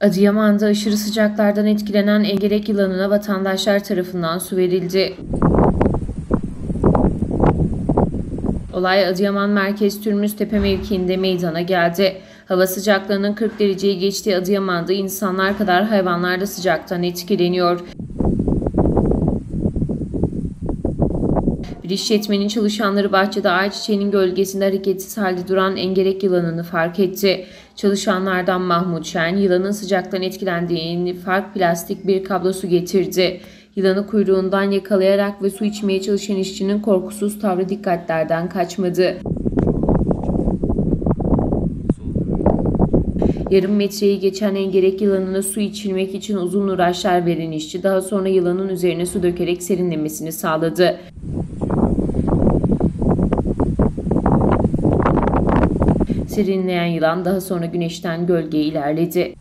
Adıyaman'da aşırı sıcaklardan etkilenen engerek yılanına vatandaşlar tarafından su verildi. Olay Adıyaman Merkez Türmüztepe mevkiinde meydana geldi. Hava sıcaklığının 40 dereceyi geçtiği Adıyaman'da insanlar kadar hayvanlar da sıcaktan etkileniyor. Bir işletmenin çalışanları bahçede ayçiçeğinin gölgesinde hareketsiz halde duran engerek yılanını fark etti. Çalışanlardan Mahmut Şen, yılanın sıcaktan etkilendiğini fark plastik bir kablosu getirdi. Yılanı kuyruğundan yakalayarak ve su içmeye çalışan işçinin korkusuz tavrı dikkatlerden kaçmadı. Yarım metreyi geçen engerek yılanına su içirmek için uzun uğraşlar veren işçi daha sonra yılanın üzerine su dökerek serinlemesini sağladı. Serinleyen yılan daha sonra güneşten gölgeye ilerledi.